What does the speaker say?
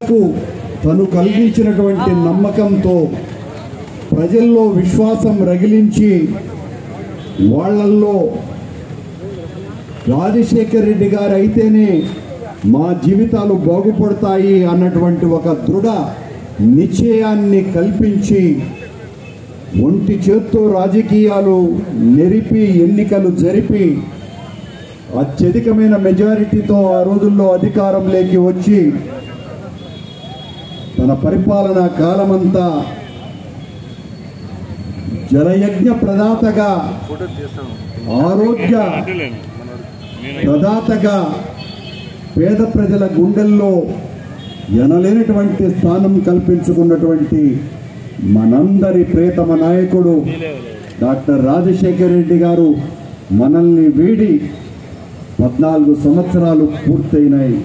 తను కలిగించినటువంటి నమ్మకంతో ప్రజల్లో విశ్వాసం రగిలించి వాళ్ళల్లో రాజశేఖర్ రెడ్డి గారు అయితేనే మా జీవితాలు బాగుపడతాయి అన్నటువంటి ఒక దృఢ నిశ్చయాన్ని కల్పించి ఒంటి చేత్తో రాజకీయాలు నెరిపి ఎన్నికలు జరిపి అత్యధికమైన మెజారిటీతో ఆ రోజుల్లో అధికారంలోకి వచ్చి తన పరిపాలనా కాలమంతా జలయజ్ఞ ప్రదాతగా ఆరోగ్య ప్రదాతగా పేద ప్రజల గుండెల్లో ఎనలేనటువంటి స్థానం కల్పించుకున్నటువంటి మనందరి ప్రేతమ నాయకుడు డాక్టర్ రాజశేఖర రెడ్డి గారు మనల్ని వీడి పద్నాలుగు సంవత్సరాలు పూర్తయినాయి.